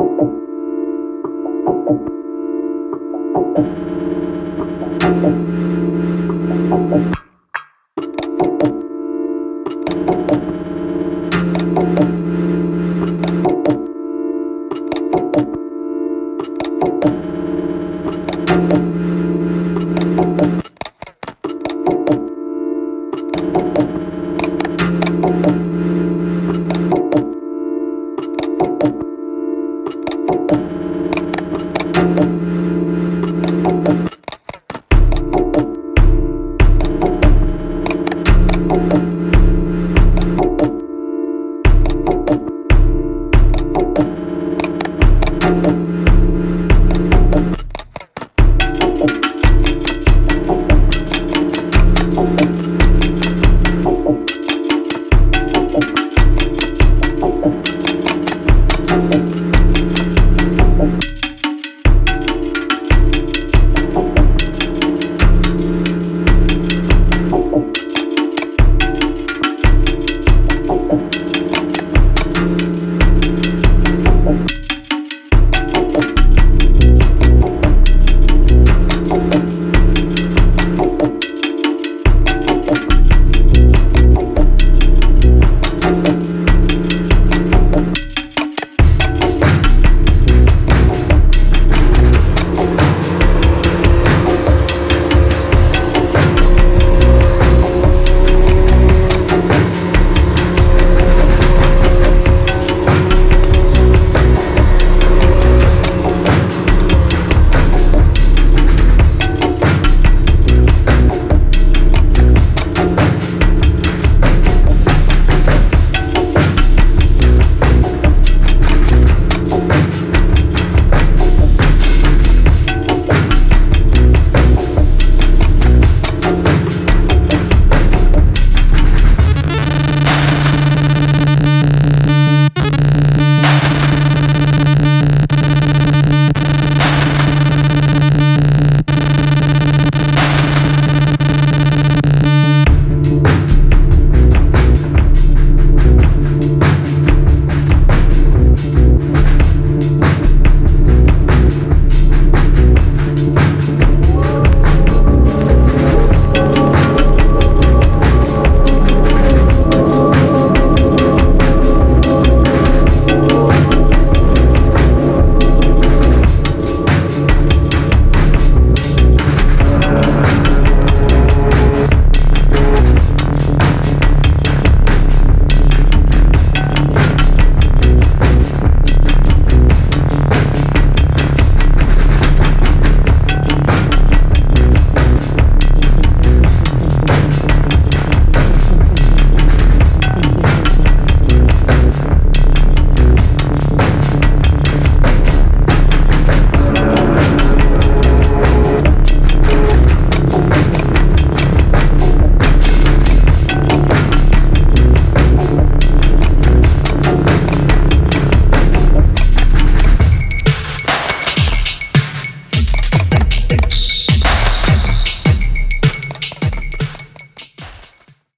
Thank you. You